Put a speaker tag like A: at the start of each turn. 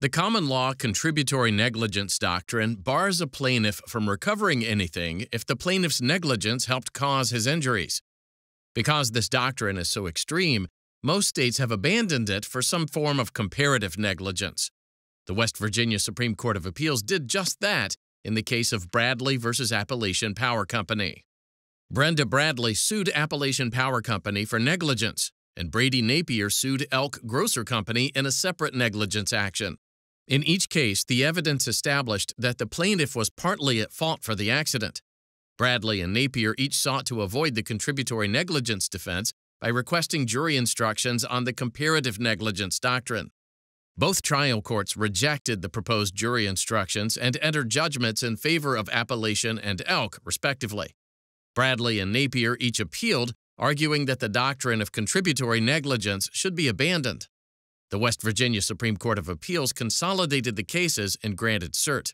A: The common law contributory negligence doctrine bars a plaintiff from recovering anything if the plaintiff's negligence helped cause his injuries. Because this doctrine is so extreme, most states have abandoned it for some form of comparative negligence. The West Virginia Supreme Court of Appeals did just that in the case of Bradley versus Appalachian Power Company. Brenda Bradley sued Appalachian Power Company for negligence, and Brady Napier sued Elk Grocer Company in a separate negligence action. In each case, the evidence established that the plaintiff was partly at fault for the accident. Bradley and Napier each sought to avoid the contributory negligence defense by requesting jury instructions on the comparative negligence doctrine. Both trial courts rejected the proposed jury instructions and entered judgments in favor of Appalachian and Elk, respectively. Bradley and Napier each appealed, arguing that the doctrine of contributory negligence should be abandoned. The West Virginia Supreme Court of Appeals consolidated the cases and granted cert.